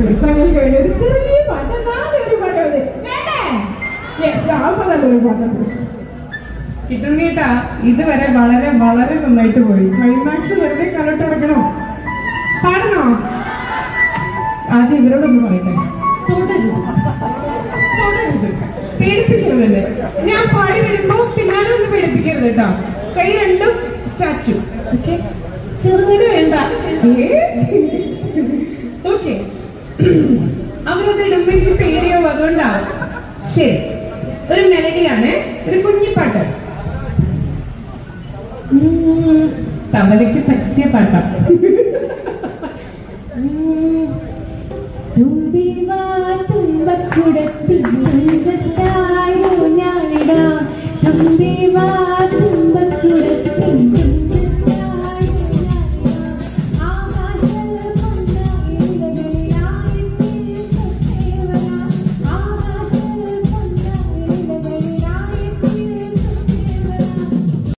വേണ്ടി ഒരു ചെറിയ ഒരു ഇതുവരെ വളരെ വളരെ നന്നായിട്ട് പോയി. ക്ലൈമാക്സ് വെറുതെ കലോട്ട് കൊടുക്കണോ പാടണോ? ആദ്യം ഇവരോടൊന്ന് പറയട്ടെ. പേടിപ്പിക്കരുതല്ലേ? ഞാൻ പാടി വരുമ്പോ പിന്നാലെ ഒന്ന് പേടിപ്പിക്കരുത് കേട്ടോ കൈ രണ്ടും സ്റ്റാച്ചു. ചെറുതിന് വേണ്ട. ഓക്കെ അവരത് ഇടുമ്പോ എനിക്ക് പേടിയാവും. അതുകൊണ്ടാവും ശരി. ഒരു മെലഡിയാണ്. ഒരു കുഞ്ഞിപ്പാട്ട്. തവളയ്ക്ക് പറ്റിയ പാട്ടാ. തുമ്പിവാ തുമ്പക്കുടത്തിൽ